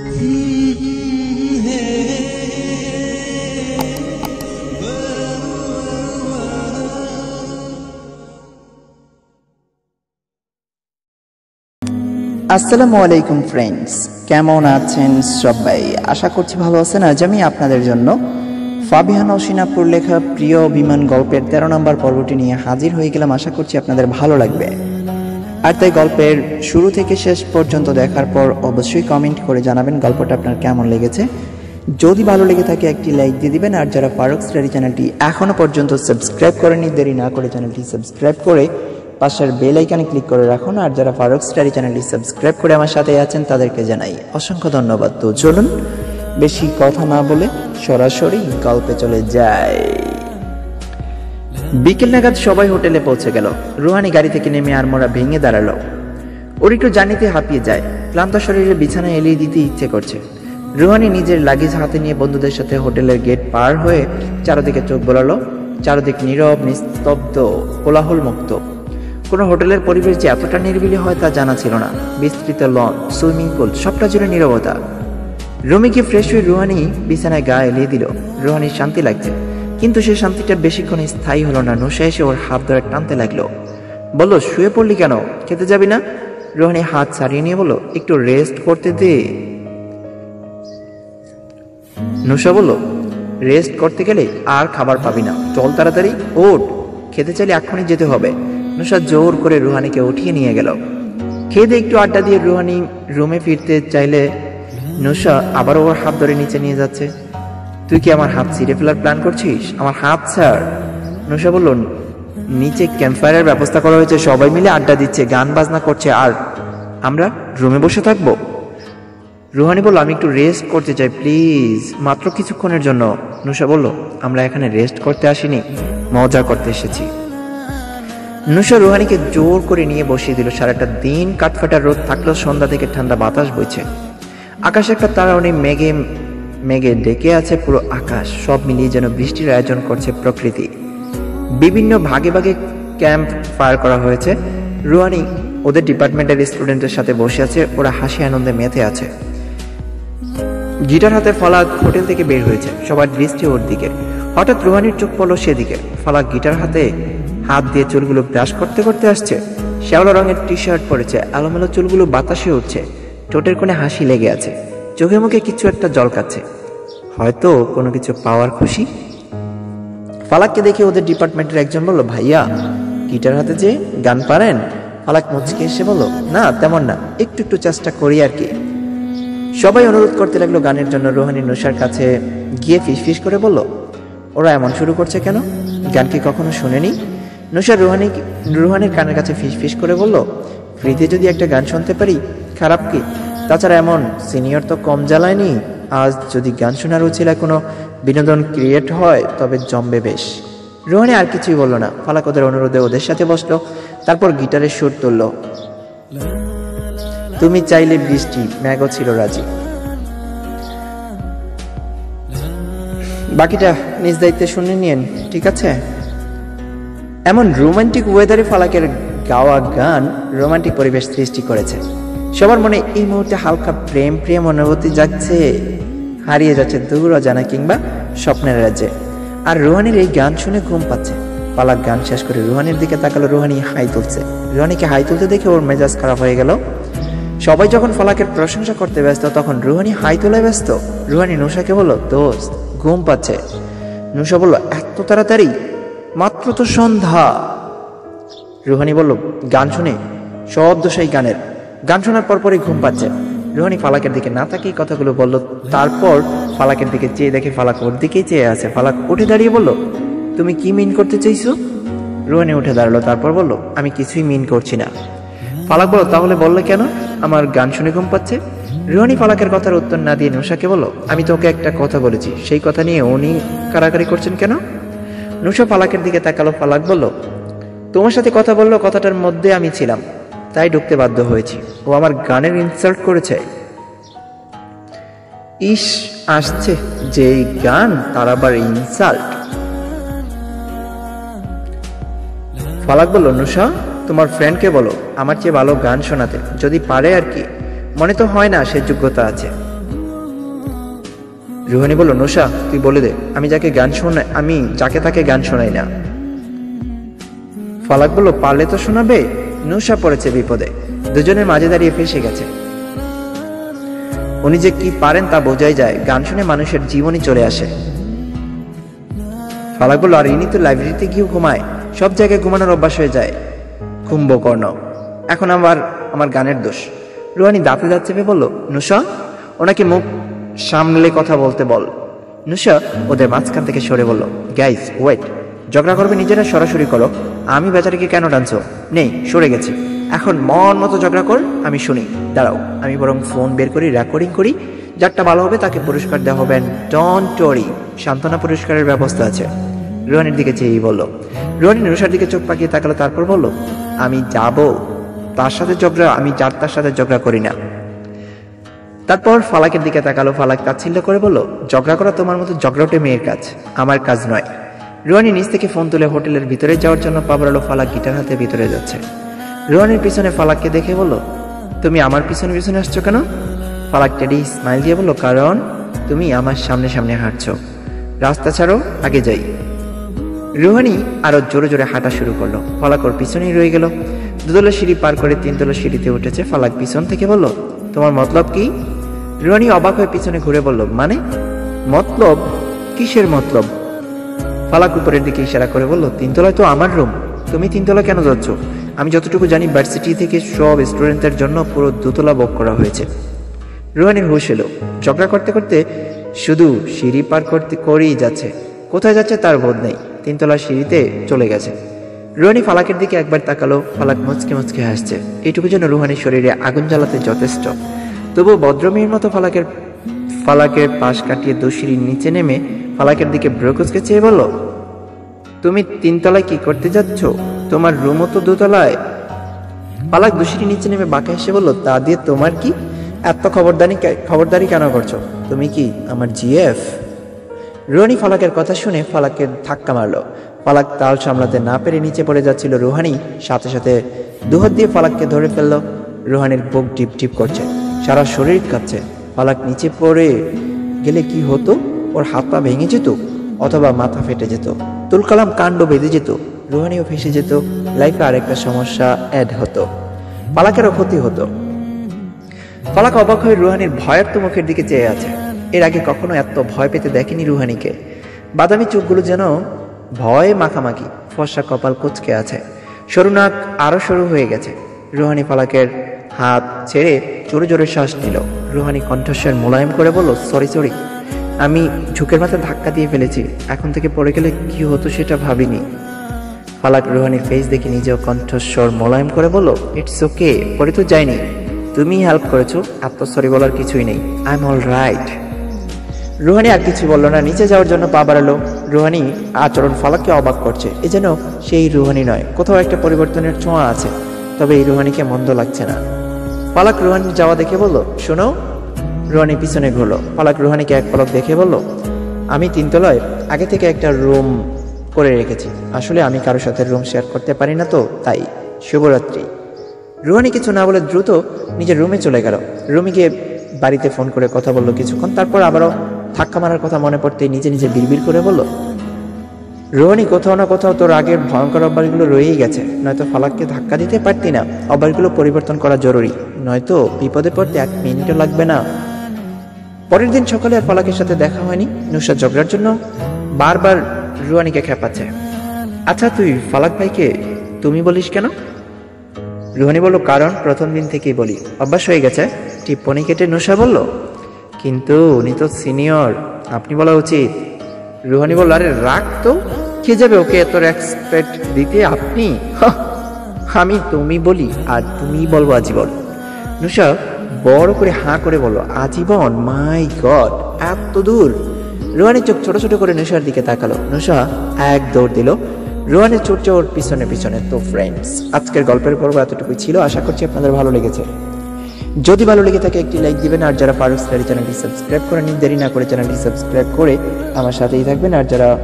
আসসালামু আলাইকুম ফ্রেন্ডস কেমন আছেন সবাই? আশা করছি ভালো আছেন। আজ আমি আপনাদের জন্য ফাবিহান অসিনাপুর লেখা প্রিয় বিমান গল্পের তেরো নম্বর পর্বটি নিয়ে হাজির হয়ে গেলাম। আশা করছি আপনাদের ভালো লাগবে। আর তাই গল্পের শুরু থেকে শেষ পর্যন্ত দেখার পর অবশ্যই কমেন্ট করে জানাবেন গল্পটা আপনার কেমন লেগেছে। যদি ভালো লেগে থাকে একটি লাইক দিয়ে দিবেন, আর যারা ফারুক স্টাডি চ্যানেলটি এখনও পর্যন্ত সাবস্ক্রাইব করেনি দেরি না করে চ্যানেলটি সাবস্ক্রাইব করে পাশের বেল আইকনে ক্লিক করে রাখুন, আর যারা ফারুক স্টাডি চ্যানেলটি সাবস্ক্রাইব করে আমার সাথে আছেন, তাদেরকে জানাই অসংখ্য ধন্যবাদ। তো চলুন, বেশি কথা না বলে সরাসরি গল্পে চলে যায় বিকেল নাগাদ সবাই হোটেলে পৌঁছে গেল। রুহানি গাড়ি থেকে নেমে আরমোড়া ভেঙে দাঁড়াল। ওর একটু জানিতে হাঁপিয়ে যায়। ক্লান্ত শরীরে বিছানায় এলিয়ে দিতে ইচ্ছে করছে। রুহানি নিজের লাগেজ হাতে নিয়ে বন্ধুদের সাথে হোটেলের গেট পার হয়ে চারদিকে চোখ বোলালো। চারদিক নীরব, নিস্তব্ধ কোলাহল মুক্ত কোনো হোটেলের পরিবেশ যে এতটা নিরিবিলি হয় তা জানা ছিল না। বিস্তৃত লন, সুইমিং পুল, সবটা জুড়ে নীরবতা। রুমিকে ফ্রেশ হয়ে রুহানি বিছানায় গা এলিয়ে দিল। রুহানির শান্তি লাগছে। কিন্তু সে শান্তিটা বেশিক্ষণ স্থায়ী হলো না। নুসা এসে ওর হাত ধরে টানতে লাগল। বলল, শুয়ে পড়লি কেন? খেতে যাবি না? রোহানি হাত ছাড়িয়ে নিয়ে বলল, একটু রেস্ট করতে দে। নুসা বলল রেস্ট করতে গেলে আর খাবার পাবি না। চল তাড়াতাড়ি, ওঠ। খেতে চাইলে এক্ষুনি যেতে হবে। নুসা জোর করে রুহানিকে উঠিয়ে নিয়ে গেল। খেয়ে একটু আড্ডা দিয়ে রুহানি রুমে ফিরতে চাইলে নুসা আবার ওর হাত ধরে নিচে নিয়ে যাচ্ছে। তুই কি আমার হাত ছিঁড়ে ফেলার প্ল্যান করছিস? আমার হাত ছাড়। নুসা বলল, নিচে ক্যাম্পফায়ারের ব্যবস্থা করা হয়েছে, সবাই মিলে আড্ডা দিচ্ছে, গান বাজনা করছে, আর আমরা রুমে বসে থাকব। রুহানি বলল, আমি একটু রেস্ট করতে চাই প্লিজ মাত্র কিছুক্ষণের জন্য। নুসা বলল, আমরা এখানে রেস্ট করতে আসিনি, মজা করতে এসেছি। নুসা রুহানিকে জোর করে নিয়ে বসিয়ে দিল, সারাটা দিন কাঠফাটা রোদ থাকলেও সন্ধ্যা থেকে ঠান্ডা বাতাস বইছে। আকাশে একটা তারা অনেক মেঘে মেঘে ডেকে আছে পুরো আকাশ। সব মিলিয়ে যেন বৃষ্টির আয়োজন করছে প্রকৃতি। বিভিন্ন ভাগে ভাগে ক্যাম্প ফায়ার করা হয়েছে। রুয়ানি ওদের ডিপার্টমেন্টের স্টুডেন্টের সাথে বসে আছে। ওরা হাসি আনন্দে মেতে আছে। গিটার হাতে ফালাক হোটেল থেকে বের হয়েছে। সবার দৃষ্টি ওর দিকে। হঠাৎ রুহানির চোখ পড়ল সেদিকে। ফালাক গিটার হাতে হাত দিয়ে চুলগুলো ব্রাশ করতে করতে আসছে। শ্যাওলা রঙের টি শার্ট পরেছে। এলোমেলো চুলগুলো বাতাসে উঠছে। ঠোঁটের কোণে হাসি লেগে আছে। চোখে মুখে কিছু একটা জল কাচ্ছে হয়তো কোনো কিছু পাওয়ার খুশি? ফালাককে দেখে ওদের ডিপার্টমেন্টের একজন বলল, ভাইয়া, গিটার হাতে যে গান পারেন? ফালাক মুচকে এসে বলল, না, তেমন না, একটু একটু চেষ্টা করি আর কি। সবাই অনুরোধ করতে লাগল গানের জন্য। রোহানি নুসার কাছে গিয়ে ফিস ফিস করে বলল, ওরা এমন শুরু করছে কেন? গান কি কখনো শুনেনি? নুসার রোহানি, রোহানির কানের কাছে ফিস ফিস করে বলল, ফ্রিতে যদি একটা গান শুনতে পারি, খারাপ কি? তাছাড়া এমন সিনিয়র তো কম জ্বালায়নি। আজ যদি গান শোনার উচিলা কোনো বিনোদন ক্রিয়েট হয়, তবে জমবে বেশ। রোহানি আর কিছুই বলল না। ফালাক ওদের অনুরোধে ওদের সাথে বসল, তারপর গিটারের সুর তুললো। তুমি চাইলে বৃষ্টি ম্যাগও ছিল রাজি। বাকিটা নিজ দায়িত্বে শুনে নিন ঠিক আছে? এমন রোমান্টিক ওয়েদারে ফালাকের গাওয়া গান রোমান্টিক পরিবেশ সৃষ্টি করেছে। সবার মনে এই মুহূর্তে হালকা প্রেম প্রেম অনুভূতি যাচ্ছে হারিয়ে যাচ্ছে দূর অজানা কিংবা স্বপ্নের রাজ্যে। আর রুহানির এই গান শুনে ঘুম পাচ্ছে। পালাক গান শেষ করে রুহানির দিকে তাকালো, রুহানি হাই তুলছে। রুহানিকে হাই তুলতে দেখে ওর মেজাজ খারাপ হয়ে গেল। সবাই যখন ফলাকের প্রশংসা করতে ব্যস্ত, তখন রুহানি হাই তোলায় ব্যস্ত। রুহানি নুসাকে বলল, দোস্ত, ঘুম পাচ্ছে। নুসা বলল, এত তাড়াতাড়ি? মাত্র তো সন্ধ্যা। রুহানি বলল, গান শুনে, সব দোষাই গানের। গান শোনার পর পরই ঘুম পাচ্ছে। রুহানি ফালাকের দিকে না তাকিয়ে কথাগুলো বলল। তারপর ফালাকের দিকে চেয়ে দেখে ফালাক ওর দিকেই চেয়ে আছে। ফালাক উঠে দাঁড়িয়ে বলল, তুমি কি মিন করতে চাইছো? রুহানি উঠে দাঁড়াল, তারপর বলল, আমি কিছুই মিন করছি না। ফালাক বলো তাহলে বললে কেন? আমার গান শুনে ঘুম পাচ্ছে? রুহানি ফালাকের কথার উত্তর না দিয়ে নুসাকে বলো আমি তোকে একটা কথা বলেছি। সেই কথা নিয়ে উনি কারাকারি করছেন কেন? নুসা ফালাকের দিকে তাকালো। ফালাক বলল, তোমার সাথে কথা বলল কথাটার মধ্যে আমি ছিলাম। তাই ঢুকতে বাধ্য হয়েছি। ও আমার গানের ইনসাল্ট করেছে। ইস, আসছে যে এই গান, তার আবার ইনসাল্ট ফালাক বলল, নুসা, তোমার ফ্রেন্ডকে বলো, আমার চেয়ে ভালো গান শোনাতে। যদি পারে আর কি, মনে তো হয় না সে যোগ্যতা আছে। রুহানি বলল নুষা তুই বলে দে, আমি যাকে গান শোনাই, আমি যাকে তাকে গান শোনাই না। ফালাক বলল, পারলে তো শোনাবে নুষা পড়েছে বিপদে। দুজনের মাঝে দাঁড়িয়ে ফেসে গেছে। উনি যে কি পারেন তা বোঝাই যায়। গান শুনে মানুষের জীবনই চলে আসে। ফালাক আর ইনি তো লাইব্রেরিতে গিয়েও ঘুমায়। সব জায়গায় ঘুমানোর অভ্যাস হয়ে যায়। কুম্ভকর্ণ। এখন আমার আমার গানের দোষ। রুহানি দাঁতে দাঁত চেপে বলল নুষা ওনাকে মুখ সামলে কথা বলতে বল। নুষা ওদের মাঝখান থেকে সরে বলল গাইস ওয়েট ঝগড়া করবে নিজেরা, সরাসরি করো। আমি বেচারিকে কেন টানছো নেই, সরে গেছি। এখন মন মতো ঝগড়া কর, আমি শুনি। দাঁড়াও, আমি বরং ফোন বের করি রেকর্ডিং করি। যারটা ভালো হবে তাকে পুরস্কার দেওয়া হবে। ডন টরি সান্ত্বনা পুরস্কারের ব্যবস্থা আছে। রোহানির দিকে চেয়েই বলল। রোহানি নুষার দিকে চোখ পাকিয়ে তাকালো, তারপর বলল, আমি যাব। তার সাথে ঝগড়া, আমি যার তার সাথে ঝগড়া করি না। তারপর ফালাকের দিকে তাকালো। ফালাক তাচ্ছিল্য করে বলল, ঝগড়া করা তোমার মতো ঝগড়াটে মেয়ের কাজ। আমার কাজ নয়। রোহানি নিচ থেকে ফোন তুলে হোটেলের ভিতরে যাওয়ার জন্য পাবরালো ফালাক গিটার হাতে ভিতরে যাচ্ছে। রোহানির পিছনে ফালাককে দেখে বলল, তুমি আমার পিছনে পিছনে আসছো কেন? ফালাক টেডি স্মাইল দিয়ে বলল, কারণ তুমি আমার সামনে সামনে হাঁটছো। রাস্তা ছাড়ো, আগে যাই। রোহানি আরও জোরে জোরে হাঁটা শুরু করল। ফালাক ওর পিছনেই রয়ে গেল। দুতলা সিঁড়ি পার করে তিনতলা সিঁড়িতে উঠেছে। ফালাক পিছন থেকে বলল, তোমার মতলব কি? রোহানি অবাক হয়ে পিছনে ঘুরে বলল মানে? মতলব? কিসের মতলব? ফালাক উপরের দিকে ইশারা করে বলল, তিনতলায় তো আমার রুম তুমি তিনতলা কেন যাচ্ছ? আমি যতটুকু জানি ভার্সিটি থেকে সব স্টুডেন্টদের জন্য পুরো দোতলা বুক করা হয়েছে। রোহানির হুশ এলো। ঝগড়া করতে করতে, শুধু সিঁড়ি পার করতে, করেই যাচ্ছে। কোথায় যাচ্ছে তার বোধ নেই। তিনতলা সিঁড়িতে চলে গেছে। রোহানি ফালাকের দিকে একবার তাকালো। ফালাক মুচকে মুচকে হাসছে। এইটুকু যেন রুহানির শরীরে আগুন জ্বালাতে যথেষ্ট। তবু ভদ্রমীর মতো ফালাকের ফালাকের পাশ কাটিয়ে দোষিরির নিচে নেমে ফালাকের দিকে ব্রকুচকে চেয়ে বলল, তুমি তিনতলায় কি করতে যাচ্ছ? তোমার রুমও তো দোতলায়। পালাক দোষীর নিচে নেমে বাঁকা এসে বলল, তা দিয়ে তোমার কি? এত খবরদারি খবরদারি কেন করছ? তুমি কি আমার জিএফ? রোহানি ফালাকের কথা শুনে ফালাককে ধাক্কা মারলো। ফালাক তাল সামলাতে না পেরে নিচে পড়ে যাচ্ছিল রোহানি। সাথে সাথে দুহাত দিয়ে ফালাককে ধরে ফেলল। রোহানির বুক টিপ টিপ করছে, সারা শরীর কাঁপছে। ফালাক নিচে পড়ে গেলে কি হতো? ওর হাত পা ভেঙে যেত অথবা মাথা ফেটে যেত। তুলকালাম কাণ্ড বেঁধে যেত, রোহানিও ফেসে যেত, লাইফে আরেকটা সমস্যা অ্যাড হতো। পালাকেরও ক্ষতি হতো। পালাক অবাক হয়ে রুহানির ভয়ার্ত মুখের দিকে চেয়ে আছে। এর আগে কখনো এত ভয় পেতে দেখেনি রুহানিকে। বাদামি চোখগুলো যেন ভয়ে মাখামাখি, ফর্সা কপাল কুচকে আছে। সরু নাক আরও সরু হয়ে গেছে। রুহানি পালাকের হাত ছেড়ে জোরে জোরে শ্বাস নিল। রুহানি কণ্ঠস্বর মোলায়েম করে বলল সরি সরি আমি ঝুঁকের মাথায় ধাক্কা দিয়ে ফেলেছি। এখন থেকে পড়ে গেলে কি হতো সেটা ভাবিনি। ফালাক রোহানির ফেস দেখে নিজেও কণ্ঠস্বর মোলায়েম করে বলল ইটস ওকে পরে তো যায়নি তুমি হেল্প করেছ এত সরি বলার কিছুই নেই। I am all right Rohani আর কিছু বলল না, নিচে যাওয়ার জন্য পা বাড়ালো। রোহানি আচরণ ফালাককে অবাক করছে। এ যেন সেই রোহানি নয়, কোথাও একটা পরিবর্তনের ছোঁয়া আছে। তবে এই রোহানিকে মন্দ লাগছে না। ফালাক রোহানির যাওয়া দেখে বলল, শোনো রোহানি পিছনে ঘুরলো। ফালাক রোহানিকে এক পলক দেখে বলল, আমি তিনতলায় আগে থেকে একটা রুম করে রেখেছি। আসলে আমি কারোর সাথে রুম শেয়ার করতে পারি না তো, তাই। শুভরাত্রি। রুহানি কিছু না বলে দ্রুত নিজের রুমে চলে গেল। রুমে গিয়ে বাড়িতে ফোন করে কথা বলল কিছুক্ষণ, তারপর আবারও ধাক্কা মারার কথা মনে পড়তে নিজে নিজে বিড়বিড় করে বলল, রোহানি, কোথাও না কোথাও তোর আগের ভয়ঙ্কর অভ্যাসগুলো রয়েই গেছে। নয়তো ফালাককে ধাক্কা দিতে পারতি না। অভ্যাসগুলো পরিবর্তন করা জরুরি। নয়তো বিপদে পড়তে এক মিনিটও লাগবে না। পরের দিন সকালে আর ফালাকের সাথে দেখা হয়নি। নুসরাত ঝগড়ার জন্য বারবার রুয়ানিকে খেপাচ্ছে। আচ্ছা তুই ফালাক ভাইকে তুমি বলিস কেন? রুহানি বলল, কারণ প্রথম দিন থেকেই বলি। অভ্যাস হয়ে গেছে। টিপ্পনি কেটে নুসা বলল, কিন্তু উনি তো সিনিয়র, আপনি বলা উচিত। রুহানি বলল, আরে রাগ তো? কে যাবে ওকে এত রেসপেক্ট দিতে আপনি? আমি তুমি বলি আর তুমি বলব আজীবন। নুসা বড় করে হাঁ করে বলল আজীবন, মাই গড, এত দূর। রোহানের চোখ ছোট ছোট করে নুসার দিকে তাকালো। নুসা এক দৌড় দিল। রোহানের ছুটছে ওর পিছনে পিছনে, তো ফ্রেন্ডস আজকের গল্পের পর্ব এতটুকুই ছিল। আশা করছি আপনাদের ভালো লেগেছে। যদি ভালো লেগে থাকে, একটি লাইক দিবেন, আর যারা ফারুক স্টাডি চ্যানেলটি সাবস্ক্রাইব করে নিন দেরি না করে চ্যানেলটি সাবস্ক্রাইব করে আমার সাথেই থাকবেন। আর যারা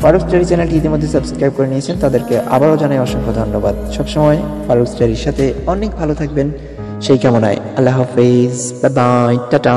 ফারুক স্টাডি চ্যানেলটি ইতিমধ্যে সাবস্ক্রাইব করে নিয়েছেন, তাদেরকে আবারও জানাই অসংখ্য ধন্যবাদ। সবসময় ফারুক স্টাডির সাথে অনেক ভালো থাকবেন। সেই কামনায় আল্লাহ হাফিজ। By tata